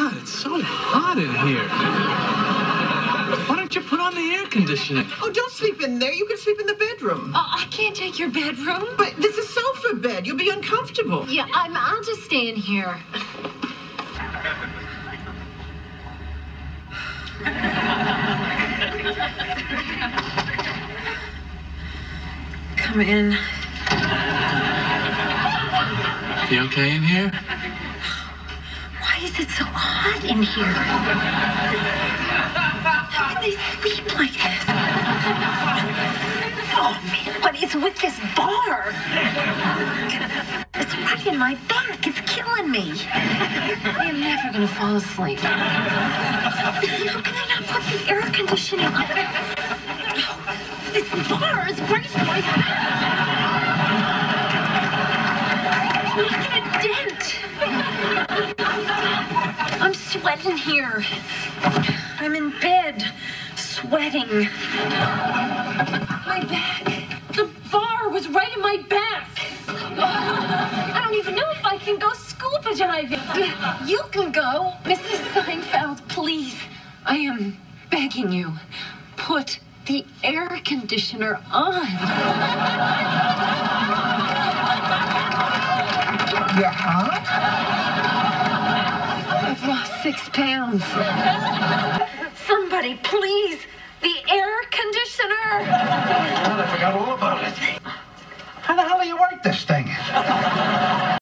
God, it's so hot in here. Why don't you put on the air conditioning? Oh, don't sleep in there. You can sleep in the bedroom. Oh, I can't take your bedroom. But this is sofa bed. You'll be uncomfortable. Yeah, I'm, I'll just stay in here. Come in. You okay in here? Why is it so hot in here? How can they sleep like this? Oh man, what is with this bar? It's right in my back. It's killing me. I am never gonna fall asleep. How can I not put the air conditioning on? Oh, this bar is right in my back. I'm sweating here. I'm in bed, sweating. My back. The bar was right in my back. I don't even know if I can go scuba diving. You can go. Mrs. Seinfeld, please. I am begging you. Put the air conditioner on. Lost six pounds. Somebody, please. The air conditioner. God, I forgot all about it. How the hell do you work this thing?